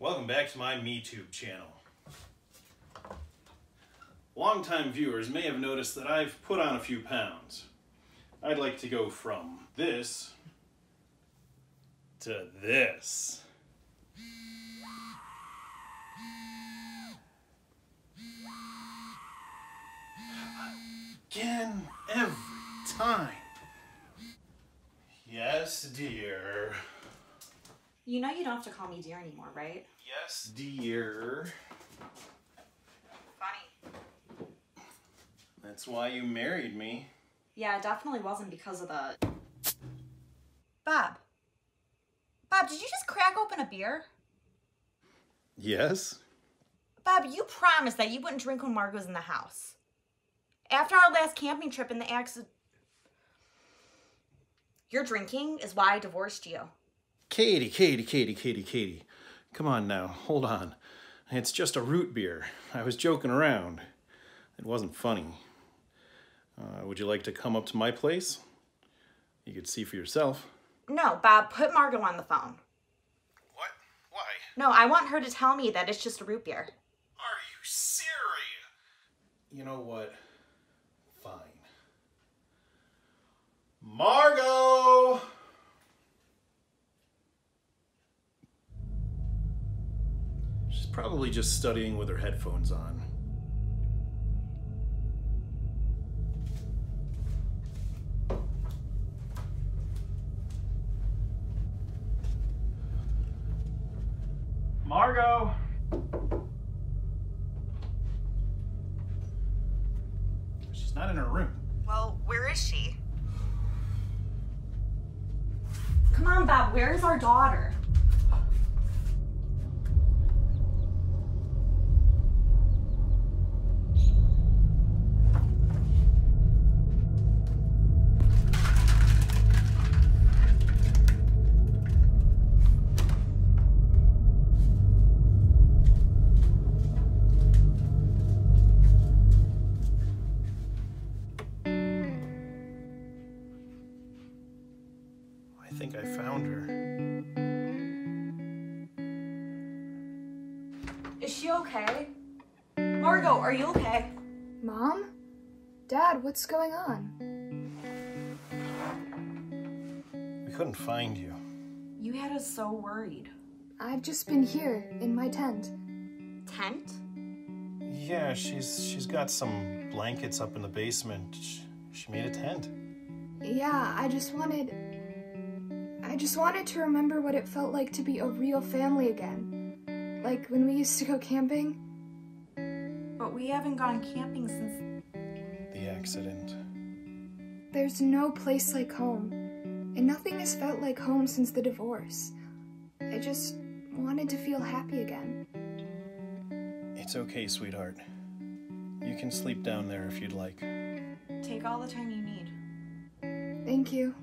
Welcome back to my MeTube channel. Longtime viewers may have noticed that I've put on a few pounds. I'd like to go from this to this. Again, every time. Yes, dear. You know you don't have to call me dear anymore, right? Yes, dear. Funny. That's why you married me. Yeah, it definitely wasn't because of the. Bob. Bob, did you just crack open a beer? Yes? Bob, you promised that you wouldn't drink when Margot's in the house. After our last camping trip and the accident. Your drinking is why I divorced you. Katie, Katie, Katie, Katie, Katie. Come on now, hold on. It's just a root beer. I was joking around. It wasn't funny. Uh, would you like to come up to my place? You could see for yourself. No, Bob, put Margot on the phone. What? Why? No, I want her to tell me that it's just a root beer. Are you serious? You know what? Fine. Margot! She's probably just studying with her headphones on. Margot! She's not in her room. Well, where is she? Come on, Bob, where is our daughter? I think I found her. Is she okay? Margot, are you okay? Mom? Dad, what's going on? We couldn't find you. You had us so worried. I've just been here, in my tent. Tent? Yeah, she's she's got some blankets up in the basement. Sh- She made a tent. Yeah, I just wanted. I just wanted to remember what it felt like to be a real family again. Like when we used to go camping. But we haven't gone camping since. The accident. There's no place like home. And nothing has felt like home since the divorce. I just wanted to feel happy again. It's okay, sweetheart. You can sleep down there if you'd like. Take all the time you need. Thank you.